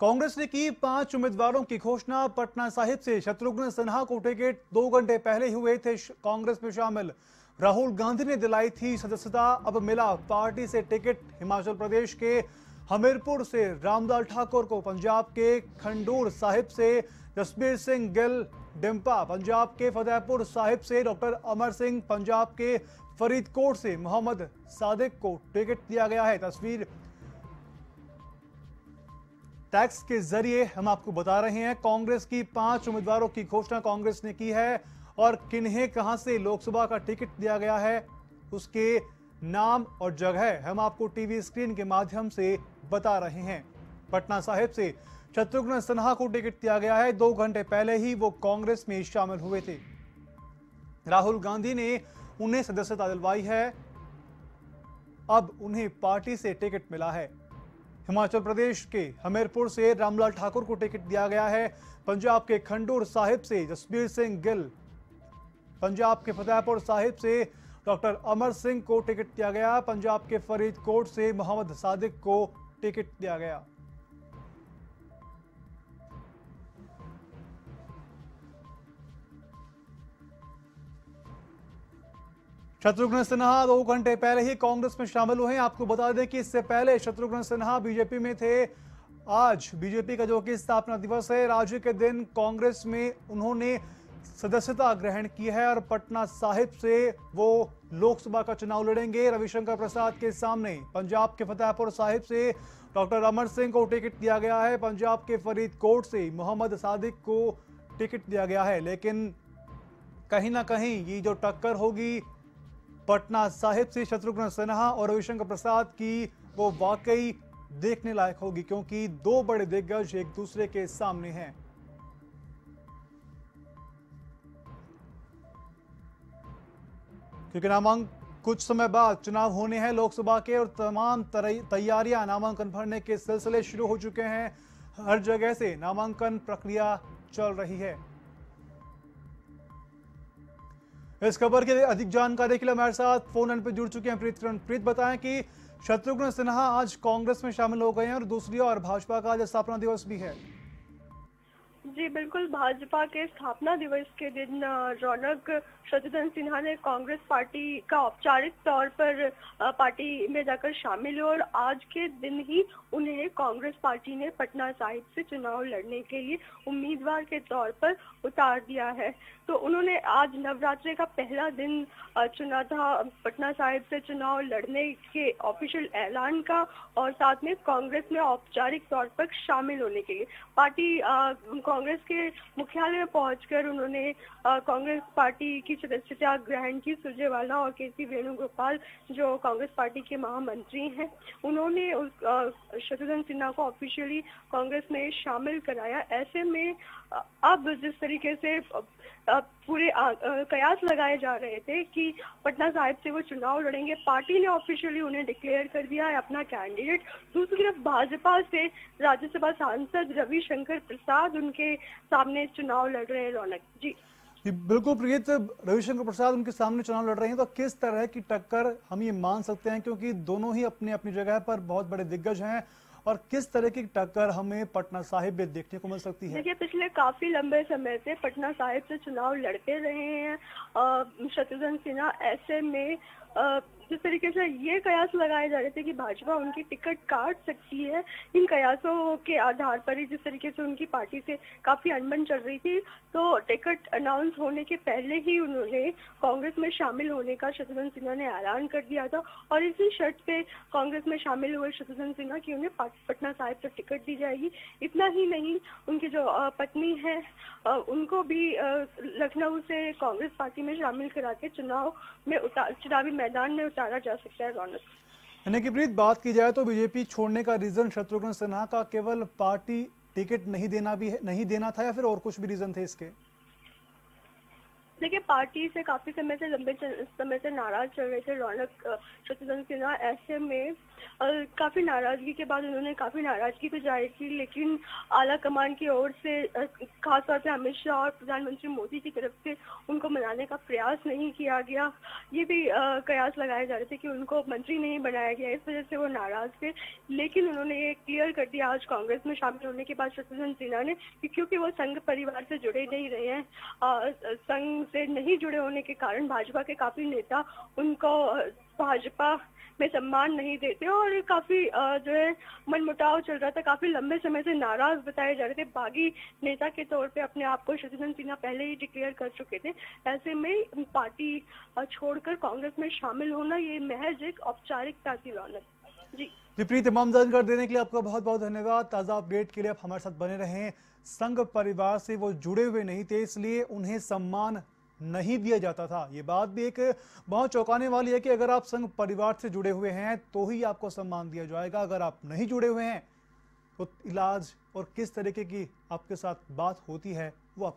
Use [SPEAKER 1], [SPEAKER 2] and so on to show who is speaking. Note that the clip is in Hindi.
[SPEAKER 1] कांग्रेस ने की पाँच उम्मीदवारों की घोषणा। पटना साहिब से शत्रुघ्न सिन्हा को टिकट दो घंटे पहले ही हुए थे कांग्रेस में शामिल। राहुल गांधी ने दिलाई थी सदस्यता। अब मिला पार्टी से टिकट। हिमाचल प्रदेश के हमीरपुर से रामलाल ठाकुर को पंजाब के खंडूर साहिब से जसबीर सिंह गिल, डिम्पा पंजाब के फतेहपुर साहिब से डॉक्टर अमर सिंह, पंजाब के फरीदकोट से मोहम्मद सादिक को टिकट दिया गया है। तस्वीर टैक्स के ज़रिए हम आपको बता रहे हैं, कांग्रेस की पाँच उम्मीदवारों की घोषणा कांग्रेस ने की है और किन्हें कहाँ से लोकसभा का टिकट दिया गया है, उसके नाम और जगह हम आपको टीवी स्क्रीन के माध्यम से बता रहे हैं। पटना साहिब से शत्रुघ्न सिन्हा को टिकट दिया गया है, दो घंटे पहले ही वो कांग्रेस में शामिल हुए थे। राहुल गांधी ने उन्हें सदस्यता दिलवाई है, अब उन्हें पार्टी से टिकट मिला है। हिमाचल प्रदेश के हमीरपुर से रामलाल ठाकुर को टिकट दिया गया है। पंजाब के खंडूर साहिब से जसबीर सिंह गिल। पंजाब के फतेहपुर साहिब से डॉक्टर अमर सिंह को टिकट दिया गया। पंजाब के फरीदकोट से मोहम्मद सादिक को टिकट दिया गया। शत्रुघ्न सिन्हा दो घंटे पहले ही कांग्रेस में शामिल हुए हैं। आपको बता दें कि इससे पहले शत्रुघ्न सिन्हा बीजेपी में थे। आज बीजेपी का जो कि स्थापना दिवस है, राज्य के दिन कांग्रेस में उन्होंने सदस्यता ग्रहण की है और पटना साहिब से वो लोकसभा का चुनाव लड़ेंगे। रविशंकर प्रसाद के सामने पंजाब के फतेहपुर साहिब से डॉक्टर अमर सिंह को टिकट दिया गया है। पंजाब के फरीदकोट से मोहम्मद सादिक को टिकट दिया गया है। लेकिन कहीं ना कहीं ये जो टक्कर होगी पटना साहिब से शत्रुघ्न सिन्हा और रविशंकर प्रसाद की वो वाकई देखने लायक होगी, क्योंकि दो बड़े दिग्गज एक दूसरे के सामने हैं। क्योंकि नामांकन, कुछ समय बाद चुनाव होने हैं लोकसभा के और तमाम तैयारियाँ नामांकन भरने के सिलसिले शुरू हो चुके हैं। हर जगह से नामांकन प्रक्रिया चल रही है। इस खबर के लिए अधिक जानकारी के लिए हमारे साथ फ़ोन लाइन पर जुड़ चुके हैं प्रीत प्रीत, बताएँ कि शत्रुघ्न सिन्हा आज कांग्रेस में शामिल हो गए हैं और दूसरी ओर भाजपा का आज स्थापना दिवस भी है।
[SPEAKER 2] जी, बिल्कुल। भाजपा के स्थापना दिवस के दिन रौनक शत्रुघ्न सिन्हा ने कांग्रेस पार्टी का औपचारिक तौर पर पार्टी में जाकर शामिल हुए और आज के दिन ही उन्हें कांग्रेस पार्टी ने पटना साहिब से चुनाव लड़ने के लिए उम्मीदवार के तौर पर उतार दिया है। तो उन्होंने आज नवरात्रि का पहला दिन चुना था। पटना साहिब से चुनाव लड़ने के ऑफिशियल ऐलान का और साथ में कांग्रेस में औपचारिक तौर पर शामिल होने के लिए। पार्टी कांग्रेस के मुख्यालय में पहुंचकर उन्होंने कांग्रेस पार्टी की सदस्यता ग्रहण की। सुरजेवाला और के सी वेणुगोपाल, जो कांग्रेस पार्टी के महामंत्री हैं, उन्होंने शत्रुघ्न सिन्हा को ऑफिशियली कांग्रेस में शामिल कराया। ऐसे में अब जिस तरीके से पूरे कयास लगाए जा रहे थे कि पटना साहिब से वो चुनाव लड़ेंगे। पार्टी ने ऑफिशियली उन्हें डिक्लेयर कर दिया है अपना कैंडिडेट दूसरी तरफ़ भाजपा से राज्यसभा सांसद रविशंकर प्रसाद उनके सामने चुनाव लड़ रहे हैं, रौनक। जी।
[SPEAKER 1] बिल्कुल प्रियत, रविशंकर प्रसाद उनके सामने चुनाव लड़ रहे हैं। तो किस तरह की टक्कर हम ये मान सकते हैं? क्योंकि दोनों ही अपनी अपनी जगह पर बहुत बड़े दिग्गज हैं। और किस तरह की टक्कर हमें पटना साहिब में देखने को मिल सकती है?
[SPEAKER 2] देखिए, पिछले काफ़ी लंबे समय से पटना साहिब से चुनाव लड़ते रहे हैं। शत्रुघ्न सिन्हा ऐसे में जिस तरीके से ये कयास लगाए जा रहे थे कि भाजपा उनकी टिकट काट सकती है, इन कयासों के आधार पर ही जिस तरीके से उनकी पार्टी से काफ़ी अनबन चल रही थी तो टिकट अनाउंस होने के पहले ही उन्होंने कांग्रेस में शामिल होने का शत्रुघ्न सिन्हा ने ऐलान कर दिया था और इसी शर्त पे कांग्रेस में शामिल हुए शत्रुघ्न सिन्हा की उन्हें पटना साहिब से टिकट दी जाएगी। इतना ही नहीं, उनकी जो पत्नी है उनको भी लखनऊ से कांग्रेस पार्टी में शामिल करा के चुनाव में उतार, चुनावी मैदान में उतारा जा सकता है रौनक
[SPEAKER 1] यानी कि प्रीत, बात की जाए तो बीजेपी छोड़ने का रीजन शत्रुघ्न सिन्हा का केवल पार्टी टिकट नहीं देना भी नहीं देना था या फिर और कुछ भी रीजन थे इसके?
[SPEAKER 2] देखिए, पार्टी से काफ़ी समय से लंबे समय से नाराज़ चल रहे थे रौनक शत्रुघ्न सिन्हा। ऐसे में और काफ़ी नाराज़गी के बाद उन्होंने काफ़ी नाराज़गी तो ज़ाहिर की, लेकिन आला कमान की ओर से खासतौर पर अमित शाह और प्रधानमंत्री मोदी की तरफ़ से उनको मनाने का प्रयास नहीं किया गया। ये भी कयास लगाए जा रहे थे कि उनको मंत्री नहीं बनाया गया, इस वजह से वो नाराज़ थे। लेकिन उन्होंने ये क्लियर कर दिया आज कांग्रेस में शामिल होने के बाद शत्रुघ्न सिन्हा ने क्योंकि वो संघ परिवार से जुड़े नहीं रहे हैं संघ से नहीं जुड़े होने के कारण भाजपा के काफ़ी नेता उनको भाजपा में सम्मान नहीं देते और काफ़ी जो है, मनमुटाव चल रहा था। काफ़ी लंबे समय से नाराज़ बताए जा रहे थे। बागी नेता के तौर पे अपने आप को शत्रुघ्न सिन्हा पहले ही डिक्लेयर कर चुके थे। ऐसे में पार्टी छोड़कर कांग्रेस में शामिल होना ये महज एक औपचारिकता की रौनक। जी।
[SPEAKER 1] जी, प्रीत तमाम जानकारी देने के लिए आपका बहुत बहुत धन्यवाद। ताज़ा अपडेट के लिए आप हमारे साथ बने रहें। संघ परिवार से वो जुड़े हुए नहीं थे, इसलिए उन्हें सम्मान नहीं दिया जाता था। ये बात भी एक बहुत चौंकाने वाली है कि अगर आप संघ परिवार से जुड़े हुए हैं तो ही आपको सम्मान दिया जाएगा। अगर आप नहीं जुड़े हुए हैं तो इलाज और किस तरीके की आपके साथ बात होती है, वो आप